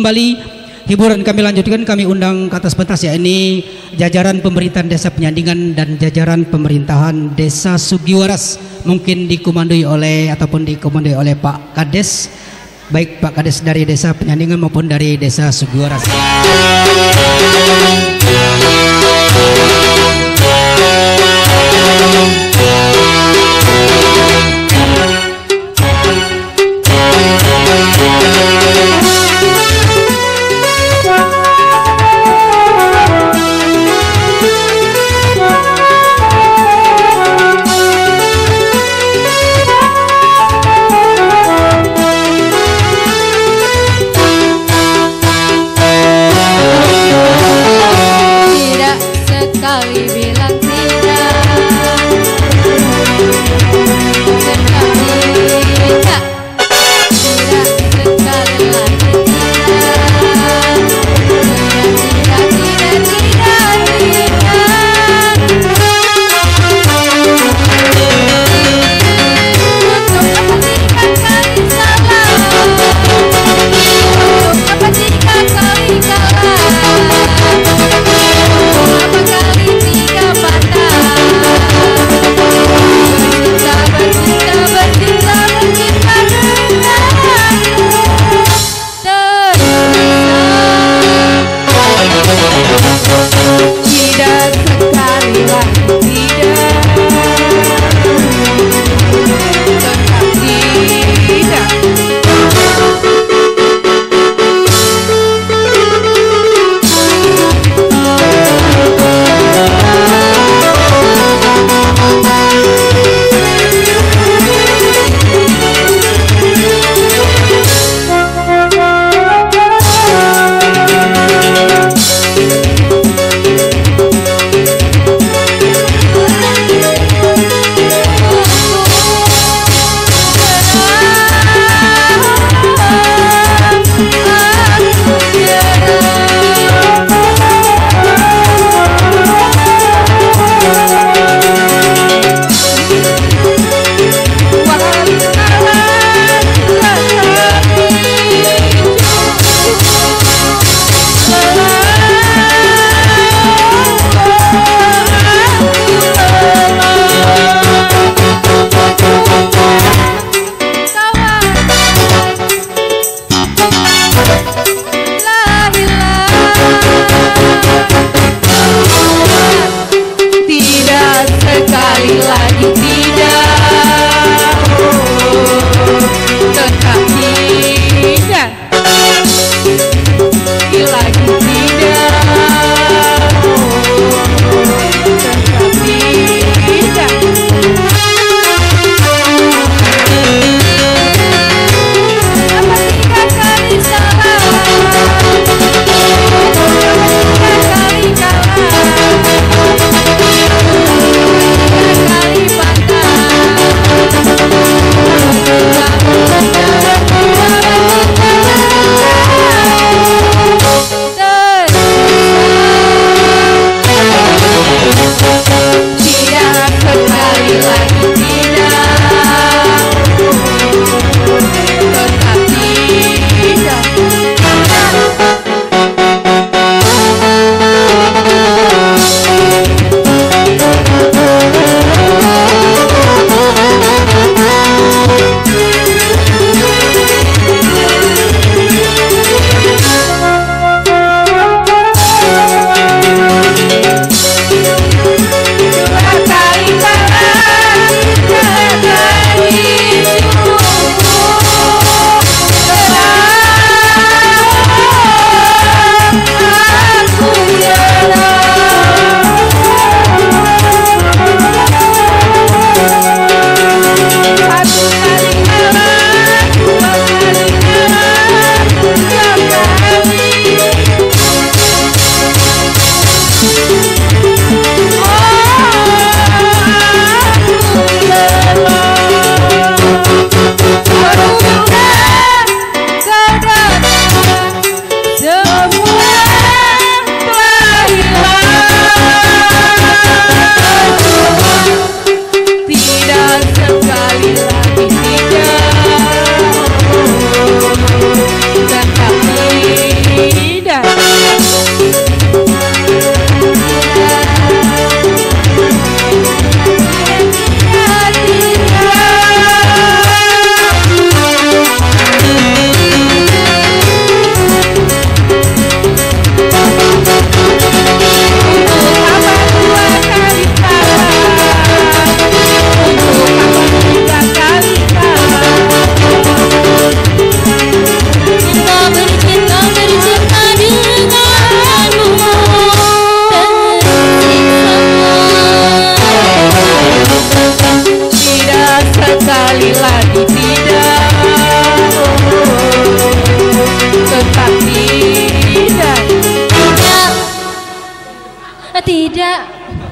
Kembali. Hiburan kami lanjutkan kami undang ke atas pentas ya. Ini jajaran pemerintahan desa Penyandingan dan jajaran pemerintahan desa Sugiwaras. Mungkin dikomandoi oleh ataupun dikomandoi oleh Pak Kades. Baik Pak Kades dari desa Penyandingan maupun dari desa Sugiwaras. Salila de vida.